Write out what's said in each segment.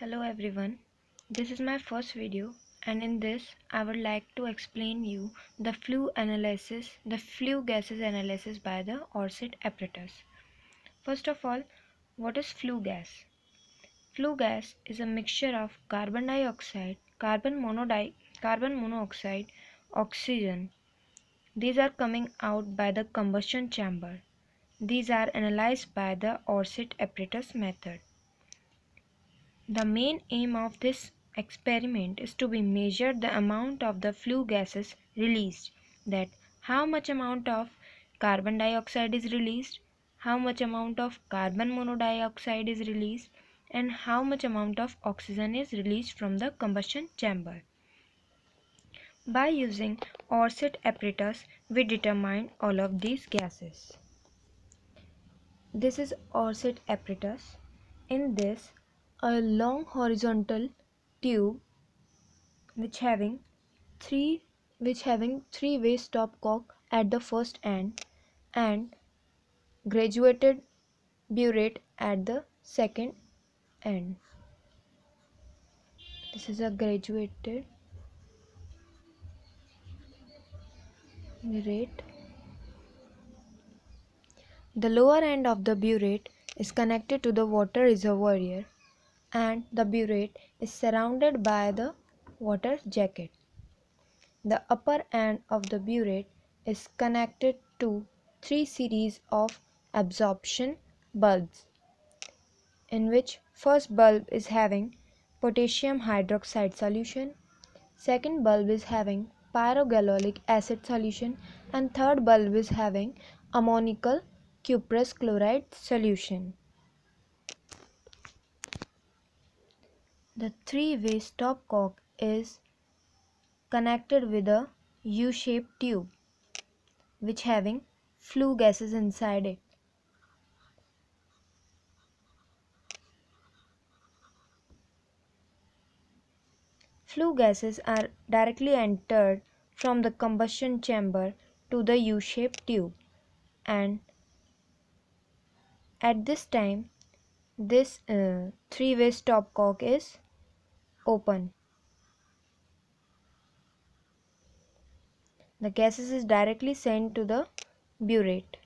Hello everyone, this is my first video and in this I would like to explain you the flue analysis, the flue gases analysis by the Orsat apparatus. First of all, what is flue gas? Flue gas is a mixture of carbon dioxide, carbon, monodi carbon monoxide, oxygen. These are coming out by the combustion chamber. These are analyzed by the Orsat apparatus method. The main aim of this experiment is to be measured the amount of the flue gases released. That how much amount of carbon dioxide is released how much amount of carbon monoxide is released and how much amount of oxygen is released from the combustion chamber. By using Orsat apparatus we determine all of these gases. This is Orsat apparatus. In this a long horizontal tube which having three which having three way stopcock at the first end and graduated burette at the second end. This is a graduated burette. The lower end of the burette is connected to the water reservoir and the burette is surrounded by the water jacket. The upper end of the burette is connected to three series of absorption bulbs in which first bulb is having potassium hydroxide solution, second bulb is having pyrogallic acid solution and third bulb is having ammonical cuprous chloride solution. The three-way stopcock is connected with a U-shaped tube which having flue gases inside it. Flue gases are directly entered from the combustion chamber to the U-shaped tube and at this time this uh, three-way stopcock is open. The gases is directly sent to the burette.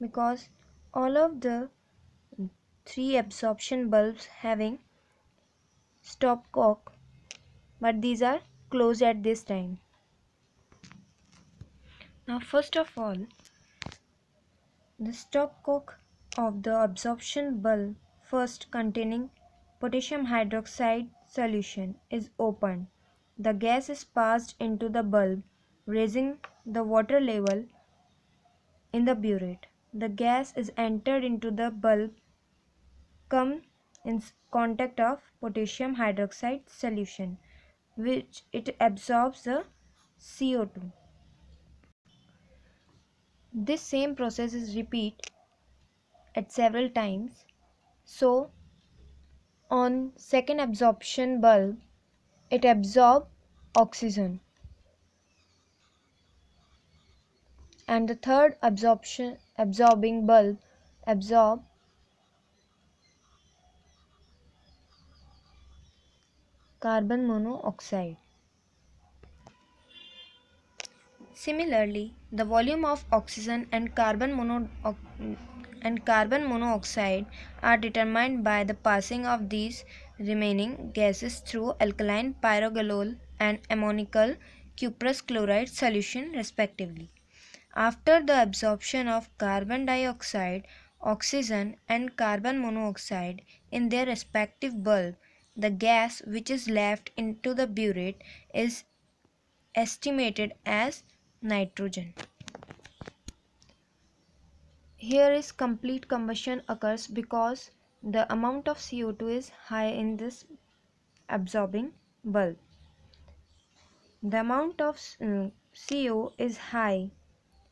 Because all of the three absorption bulbs having stopcock but these are closed at this time. Now first of all the stopcock of the absorption bulb first containing potassium hydroxide solution is opened. The gas is passed into the bulb raising the water level in the burette. The gas is entered into the bulb come in contact of potassium hydroxide solution which it absorbs the CO2. This same process is repeat at several times. So on second absorption bulb it absorb oxygen and the third absorption absorbing bulb absorb carbon monoxide Similarly, the volume of oxygen and carbon, mono, and carbon monoxide are determined by the passing of these remaining gases through alkaline pyrogallol and ammonical cuprous chloride solution respectively. After the absorption of carbon dioxide, oxygen and carbon monoxide in their respective bulb, the gas which is left into the burette is estimated as nitrogen. Here is complete combustion occurs because the amount of CO2 is high in this absorbing bulb. The amount of uh, CO is high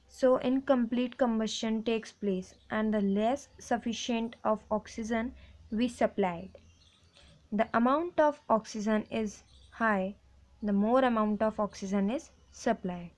so incomplete combustion takes place and the less sufficient of oxygen we supplied. The amount of oxygen is high, the more amount of oxygen is supplied.